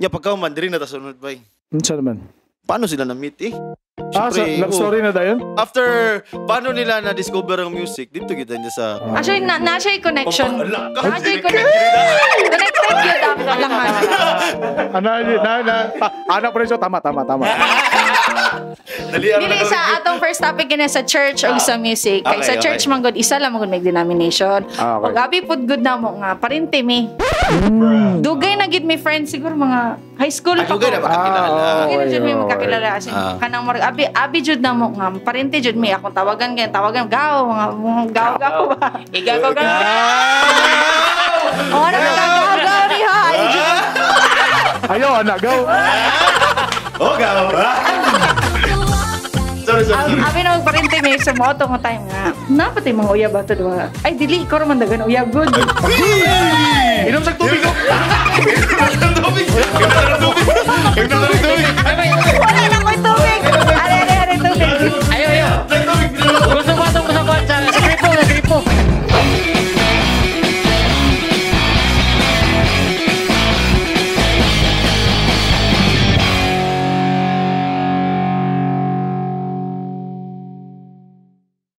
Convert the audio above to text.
Nya pagkauman diri na ta sunod bay. Unsa naman? Paano sila na-meet eh? Ah, sa Siyempre, love story na dayon? After, paano nila na-discover ang music? Dito kita niya sa... Actually, na, na siya connection. Oh. Na siya connection. Connected yun ang kalangan. Ano, na, na, anak pa rin siya, tama, tama, tama. Dali, Dili sa atong first topic kina sa church o sa music. Kay Okay, sa church okay. man gud isa lang man gud may denomination. Ah, okay. Pag abi pud gud na mo nga parinti mi. Dugay na gid mi friends siguro mga high school Ah, dugay na ba kakilala? Ah, Dugay na jud mi okay, magkakilala as in, Ah. kanang murag abi abi jud na mo nga parinti jud mi akong tawagan kay tawagan gaw mga gaw gaw ba. Igaw gaw gaw. Oh, ano ka gaw gaw ni ha? Ay, jud. Ayaw, anak, go. Sorry, sorry, Abi sorry. abi na parinti mi sa mo to nga time nga. Napatay mga uyab ato diba? Ay dili ko ra man dagan uyab good.